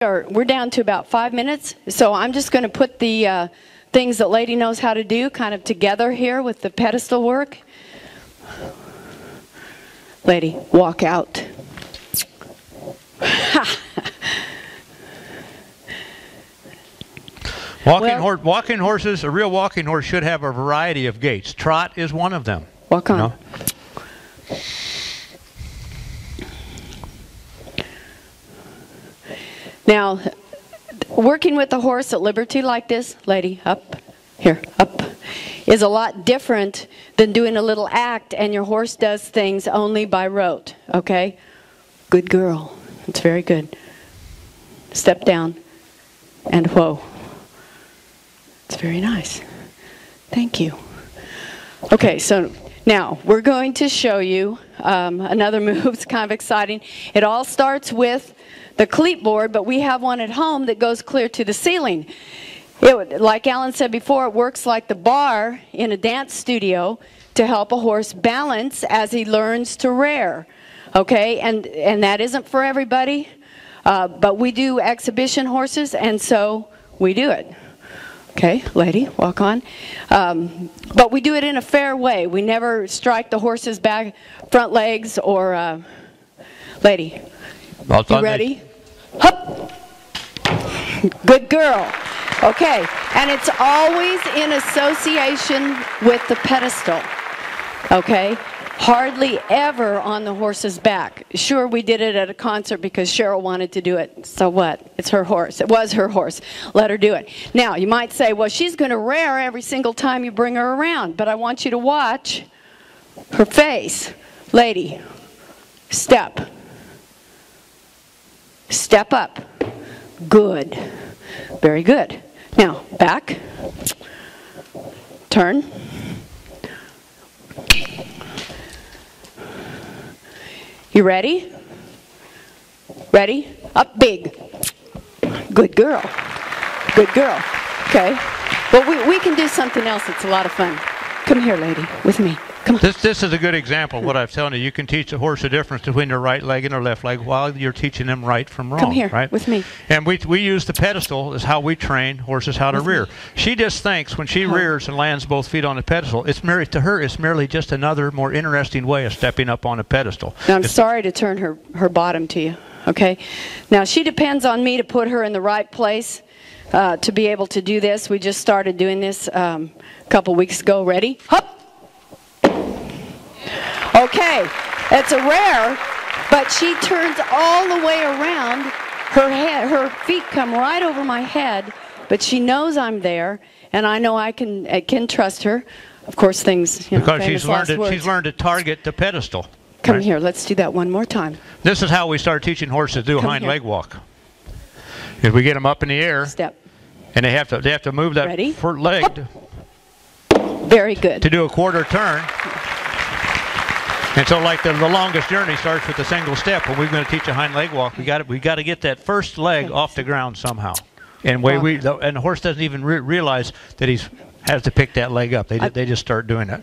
we're down to about five minutes, so I'm just going to put the uh, things that Lady knows how to do kind of together here with the pedestal work. Lady, walk out. Walking, Well- hor- walking horses, a real walking horse should have a variety of gaits. Trot is one of them. Walk you on. know? Now, working with a horse at liberty like this, lady, up, here, up, is a lot different than doing a little act and your horse does things only by rote, okay? Good girl. It's very good. Step down and whoa. It's very nice. Thank you. Okay, so now we're going to show you um, another move. It's kind of exciting. It all starts with the cleat board, but we have one at home that goes clear to the ceiling. It, like Alan said before, it works like the bar in a dance studio to help a horse balance as he learns to rear. Okay, and, and that isn't for everybody, uh, but we do exhibition horses, and so we do it. Okay, lady, walk on. Um, but we do it in a fair way. We never strike the horse's back, front legs, or uh, lady. Well, You ready? Hup. Good girl. Okay, and it's always in association with the pedestal. Okay, hardly ever on the horse's back. Sure, we did it at a concert because Cheryl wanted to do it. So what? It's her horse. It was her horse. Let her do it. Now, you might say, well, she's going to rear every single time you bring her around, but I want you to watch her face. Lady, step. Step up. Good. Very good. Now, back. Turn. You ready? Ready? Up big. Good girl. Good girl. Okay. Well, we, we can do something else. It's a lot of fun. Come here, lady, with me. This, this is a good example of what I'm telling you. You can teach a horse the difference between their right leg and their left leg while you're teaching them right from wrong. Come here right? with me. And we, we use the pedestal as how we train horses how to rear. She just thinks when she Huh. rears and lands both feet on the pedestal, it's merely to her it's merely just another more interesting way of stepping up on a pedestal. Now, I'm It's- sorry to turn her, her bottom to you, okay? Now, she depends on me to put her in the right place uh, to be able to do this. We just started doing this um, a couple weeks ago. Ready? Hop! Okay, it's a rare, but she turns all the way around. Her head, her feet come right over my head, but she knows I'm there, and I know I can I can trust her. Of course, things you know, because she's learned to, she's learned to target the pedestal. Come right? here, let's do that one more time. This is how we start teaching horses to do a hind here. leg walk. If we get them up in the air Step. and they have to they have to move that Ready? front leg to, Very good. to do a quarter turn. And so, like the, the longest journey starts with a single step. When we're going to teach a hind leg walk, we got we got to get that first leg off the ground somehow. And way we the, and the horse doesn't even re- realize that he's has to pick that leg up. They I- they just start doing it.